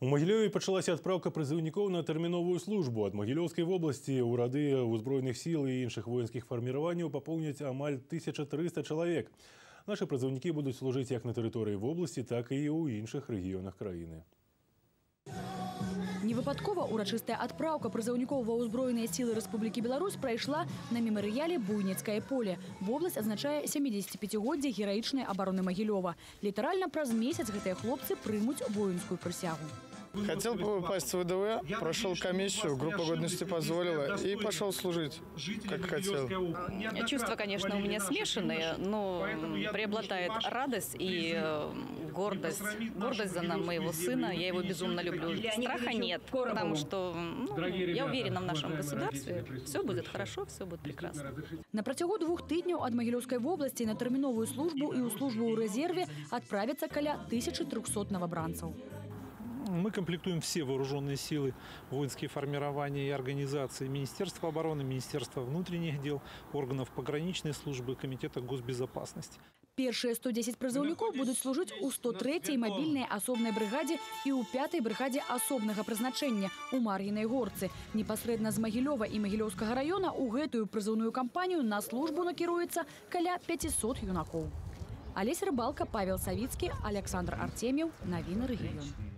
У Могилеве пачалася адпраўка прызыўнікоў на тэрміновую службу. Ад Могилёўскай вобласці ўрады ўзброеных сіл і іншых воінскіх фарміраванняў папоўняць амаль 1300 чалавек. Нашы прызыўнікі будуць служыць як на тэрыторыі вобласці, так і ў іншых рэгіёнах краіны. Невыпадкова урачыстая адпраўка прызыўнікоў ва ўзброеныя сілы Рэспублікі Беларусь прайшла на мемарыяле Буйніцкае поле. Вобласць адзначае 75годдзе гераічнай абароны Магілёва. Літаральна праз месяц гэтыя хлопцы прымуць воінскую прысягу. Хотел попасть в ВДВ, прошел комиссию, группа годности позволила и пошел служить, как хотел. Чувства, конечно, у меня смешанные, но преобладает радость и э, гордость. Гордость за нам, моего сына. Я его безумно люблю. Страха нет, потому что ну, я уверена в нашем государстве. Все будет хорошо, все будет прекрасно. На працягу двух тыдняў ад Магілёўскай вобласці на тэрміновую службу і ў службу ў рэзерве адправяцца каля 1300 новобранцаў. Мы комплектуем все вооруженные силы, воинские формирования и организации Министерства обороны, Министерства внутренних дел, органов пограничной службы, Комитета госбезопасности. Першыя 110 прызыўнікоў будуць служыць у 103-й мабільнай асобнай брыгадзе і ў 5-й брыгадзе асобнага прызначэння у Мар'інай горцы. Непасрэдна з Магілёва і Магілёўскага раёна ў гэтую прызыўную кампанію на службу накіруецца каля 500 юнакоў. Алесь Рыбалка, Павел Савіцкі, Александр Артемьев. Навіны рэгіён.